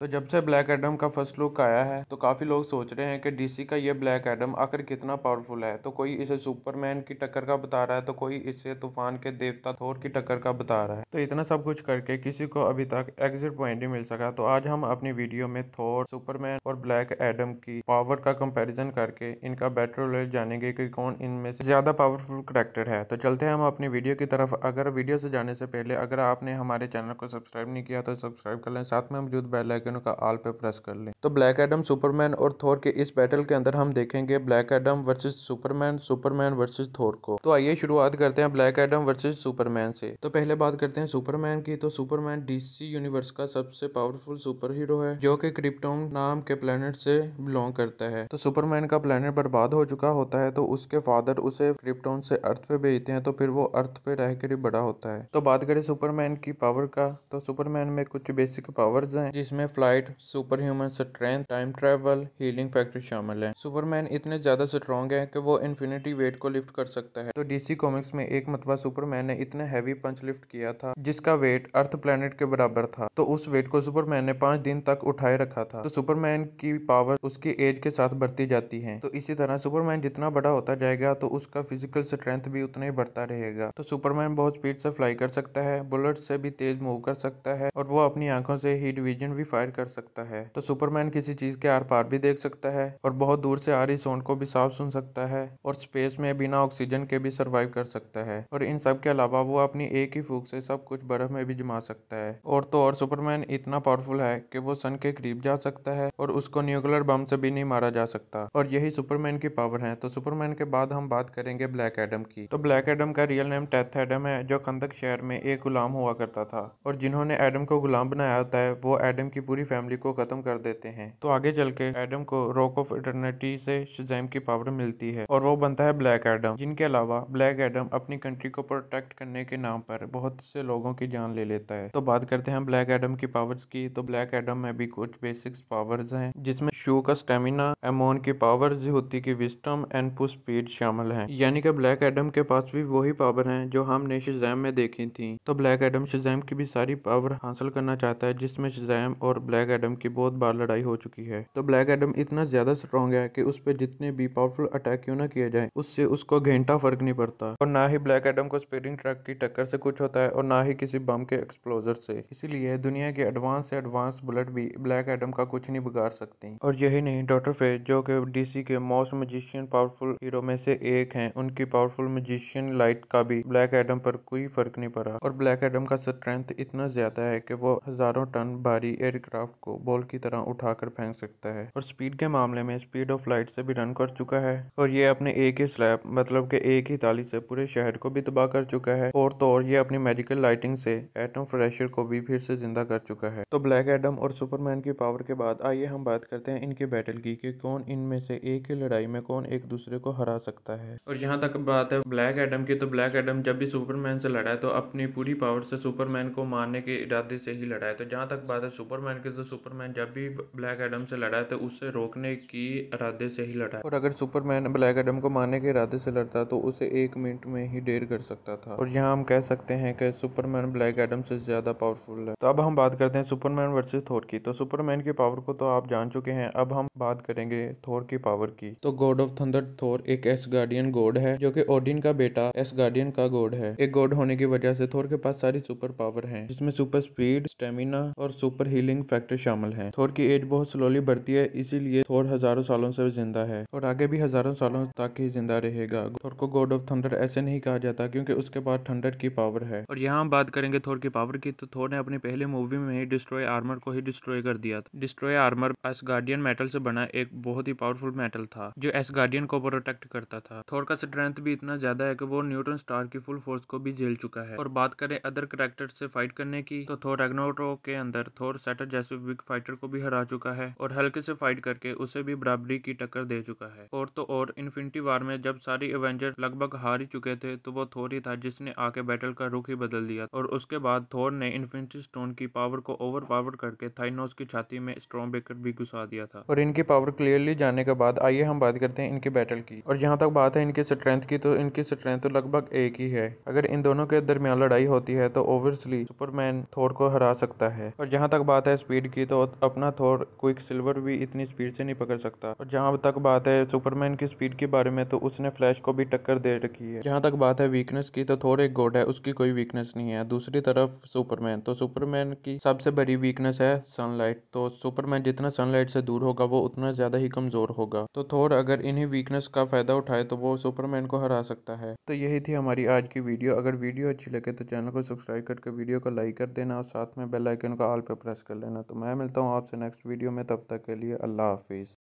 तो जब से ब्लैक एडम का फ़र्स्ट लुक आया है तो काफ़ी लोग सोच रहे हैं कि डीसी का ये ब्लैक एडम आखिर कितना पावरफुल है। तो कोई इसे सुपरमैन की टक्कर का बता रहा है तो कोई इसे तूफ़ान के देवता थोर की टक्कर का बता रहा है। तो इतना सब कुछ करके किसी को अभी तक एग्जिट पॉइंट ही मिल सका। तो आज हम अपनी वीडियो में थोर सुपरमैन और ब्लैक एडम की पावर का कंपेरिजन करके इनका बैटल जानेंगे कि कौन इनमें से ज़्यादा पावरफुल करेक्टर है। तो चलते हैं हम अपनी वीडियो की तरफ़। अगर वीडियो से जाने से पहले अगर आपने हमारे चैनल को सब्सक्राइब नहीं किया तो सब्सक्राइब कर लें। साथ में मौजूद बेल आइकन का आल पे प्रेस कर लें। तो ब्लैक एडम सुपरमैन और थोर के इस बैटल के अंदर हम देखेंगे Black Adam versus Superman Superman versus Thor को। तो आइए शुरुआत करते हैं ब्लैक एडम वर्सेस सुपरमैन से। तो पहले बात करते हैं सुपरमैन की। तो सुपरमैन डीसी यूनिवर्स का सबसे पावरफुल सुपर हीरो है, जो कि क्रिप्टोन नाम के प्लेनेट से बिलोंग करता है। तो सुपरमैन का प्लेनेट बर्बाद हो चुका होता है तो उसके फादर उसे क्रिप्टोन से अर्थ पे भेजते हैं तो फिर वो अर्थ पे रह कर ही बड़ा होता है। तो बात करें सुपरमैन की पावर का तो सुपरमैन में कुछ बेसिक पावर्स हैं, जिसमें flight super human strength, time travel, healing factor शामिल है। सुपरमैन इतने ज़्यादा स्ट्रॉन्ग है कि वो इन्फिनिटी वेट को लिफ्ट कर सकता है। तो डीसी कॉमिक्स में एक मतबा सुपरमैन ने इतने हैवी पंच लिफ्ट किया था, जिसका वेट अर्थ प्लेनेट के बराबर था। तो उस वेट को सुपरमैन ने पाँच दिन तक उठाए रखा था। तो सुपरमैन की पावर उसकी एज के साथ बढ़ती जाती है। तो इसी तरह सुपरमैन जितना बड़ा होता जाएगा तो उसका फ़िज़िकल स्ट्रेंथ भी उतना ही बढ़ता रहेगा। तो सुपरमैन बहुत स्पीड से फ्लाई कर सकता है बुलेट से भी तेज मूव कर सकता है, और वो अपनी आँखों से ही डिवीज़न भी फायर कर सकता सकता है। तो सुपरमैन किसी चीज़ के आर पार भी देख सकता है और बहुत दूर से आ रही साउंड को भी साफ़ सुन सकता है और स्पेस में बिना ऑक्सीजन के भी सर्वाइव कर सकता है और इन सब के अलावा वो अपनी एक ही फूक से सब कुछ बर्फ़ में भी जमा सकता है। और तो और सुपरमैन इतना पावरफुल है कि वो सन के करीब जा सकता है और उसको न्यूक्लियर बम से भी नहीं मारा जा सकता। और यही सुपरमैन की पावर है। तो सुपरमैन के बाद हम बात करेंगे ब्लैक एडम की। तो ब्लैक एडम का रियल नेम टेथ एडम है, जो कंदक शहर में एक गुलाम हुआ करता था। और जिन्होंने एडम को गुलाम बनाया होता है, वो एडम की पूरी फैमिली को खत्म कर देते हैं। तो आगे चल के एडम को रॉक ऑफ़ इटर्निटी से शजैम की पावर मिलती है और वो बनता है ब्लैक एडम, जिनके अलावा ब्लैक एडम अपनी कंट्री को प्रोटेक्ट करने के नाम पर बहुत से लोगों की जान ले लेता है। तो बात करते हैं ब्लैक एडम की पावर्स की। तो ब्लैक एडम में भी कुछ बेसिक्स पावर्स हैं, जिसमें शू का स्टेमिना, एमोन की पावर होती की विस्टम एंड पुश स्पीड शामिल है। यानी कि ब्लैक एडम के पास भी वही पावर है जो हमने शजैम में देखी थी। तो ब्लैक एडम शजैम की भी सारी पावर हासिल करना चाहता है, जिसमें शजैम और ब्लैक एडम की बहुत बार लड़ाई हो चुकी है। तो ब्लैक एडम इतना ज़्यादा स्ट्रॉन्ग है कि उस पर जितने भी पावरफुल अटैक क्यों ना किया जाए, उससे उसको घंटा फ़र्क नहीं पड़ता। और ना ही ब्लैक एडम को स्पीडिंग ट्रक की टक्कर से कुछ होता है और ना ही किसी बम के एक्सप्लोजर से। इसीलिए दुनिया के एडवांस से एडवांस बुलेट भी ब्लैक एडम का कुछ नहीं बिगाड़ सकती। और यही नहीं डॉक्टर फ़ेज़ जो कि डीसी के मोस्ट मजिशियन पावरफुल हीरो में से एक हैं, उनकी पावरफुल मजिशियन लाइट का भी ब्लैक एडम पर कोई फ़र्क नहीं पड़ा। और ब्लैक एडम का स्ट्रेंथ इतना ज़्यादा है कि वो हज़ारों टन भारी एयरक्राफ्ट को बॉल की तरह उठाकर फेंक सकता है और स्पीड के मामले में स्पीड ऑफ़ लाइट से भी रन कर चुका है। और ये अपने एक ही स्लैब मतलब के एक ही ताली से पूरे शहर को भी तबाह कर चुका है। और तो और ये अपनी मेडिकल लाइटिंग से एटम फ्रेशर को भी फिर से ज़िंदा कर चुका है। तो ब्लैक एडम और सुपरमैन की पावर के बाद आइए हम बात करते हैं इनके बैटल की कि कौन इनमें से एक ही लड़ाई में कौन एक दूसरे को हरा सकता है। और यहाँ तक बात है ब्लैक एडम की तो ब्लैक एडम जब भी सुपरमैन से लड़ा है तो अपनी पूरी पावर से सुपरमैन को मारने के इरादे से ही लड़ा है। तो जहाँ तक बात है सुपरमैन की तो सुपरमैन जब भी ब्लैक एडम से लड़ा है तो उसे रोकने की इरादे से ही लड़ा और अगर सुपरमैन ब्लैक एडम को मारने के इरादे से लड़ता तो उसे एक मिनट में ही डेर कर सकता था। और यहाँ हम कह सकते हैं कि सुपरमैन ब्लैक एडम से ज़्यादा पावरफुल है। तो अब हम बात करते हैं सुपरमैन वर्सेज थोर की। तो सुपरमैन की पावर को तो आप जान चुके हैं। अब हम बात करेंगे थोर की पावर की। तो गॉड ऑफ़ थंडर थोर एक एस गार्डियन गॉड है, जो कि ओडिन का बेटा एस गार्डियन का गॉड है। एक गॉड होने की वजह से थोर के पास सारी सुपर पावर है, जिसमें सुपर स्पीड स्टेमिना और सुपर हीलिंग फैक्टर शामिल है। थोर की एज बहुत स्लोली बढ़ती है, इसीलिए थोर हज़ारों सालों से ज़िंदा है। और आगे भी हज़ारों सालों तक ही ज़िंदा रहेगा। थोर को गॉड ऑफ़ थंडर ऐसे नहीं कहा जाता क्योंकि उसके पास थंडर की पावर है। और यहाँ हम बात करेंगे थोर की पावर की तो थोर ने अपनी पहले मूवी में ही डिस्ट्रॉय आर्मर को ही डिस्ट्रॉय कर दिया। था destroy armour Asgardian metal से बना एक बहुत ही पावरफुल मेटल था, जो एस गार्डियन को प्रोटेक्ट करता था। थोर का स्ट्रेंथ भी इतना ज़्यादा है कि वो न्यूटन स्टार की फुल फोर्स को भी झेल चुका है। और बात करें अदर करेक्टर से फाइट करने की तो थोर एग्नोटो के अंदर थोर सेटर जैसे बिग फाइटर को भी हरा चुका है और हल्के से फाइट करके उसे भी बराबरी की टक्कर दे चुका है। और तो और इन्फिनिटी वार में जब सारी एवेंजर लगभग हार ही चुके थे तो वो थोर ही था जिसने आके बैटल का रुख ही बदल दिया और उसके बाद थोर ने इन्फिनिटी स्टोन की पावर को ओवर पावर करके थाइनोस की छाती में स्ट्रॉन्ग बेकर भी घुसा दिया था। और इनकी पावर क्लियरली जाने के बाद आइए हम बात करते हैं इनके बैटल की। और जहाँ तक बात है इनकी स्ट्रेंथ की तो इनकी स्ट्रेंथ तो लगभग एक ही है। अगर इन दोनों के दरमियान लड़ाई होती है तो ओबियसली सुपरमैन थोर को हरा सकता है। और जहाँ तक बात है स्पीड की तो अपना थोर क्विक सिल्वर भी इतनी स्पीड से नहीं पकड़ सकता। और जहाँ तक बात है सुपरमैन की स्पीड के बारे में तो उसने फ्लैश को भी टक्कर दे रखी है। जहाँ तक बात है वीकनेस की तो थोर एक गोड है, उसकी कोई वीकनेस नहीं है। दूसरी तरफ़ सुपरमैन तो सुपरमैन की सबसे बड़ी वीकनेस है सनलाइट तो सुपरमैन जितना सनलाइट से दूर होगा, वो उतना ज़्यादा ही कमज़ोर होगा। तो थोर अगर इन्हीं वीकनेस का फ़ायदा उठाए तो वो सुपरमैन को हरा सकता है। तो यही थी हमारी आज की वीडियो अगर वीडियो अच्छी लगे तो चैनल को सब्सक्राइब करके वीडियो को लाइक कर देना और साथ में बेल आइकन का ऑल पे प्रेस कर लेना। तो मैं मिलता हूँ आपसे नेक्स्ट वीडियो में तब तक के लिए अल्लाह हाफिज़।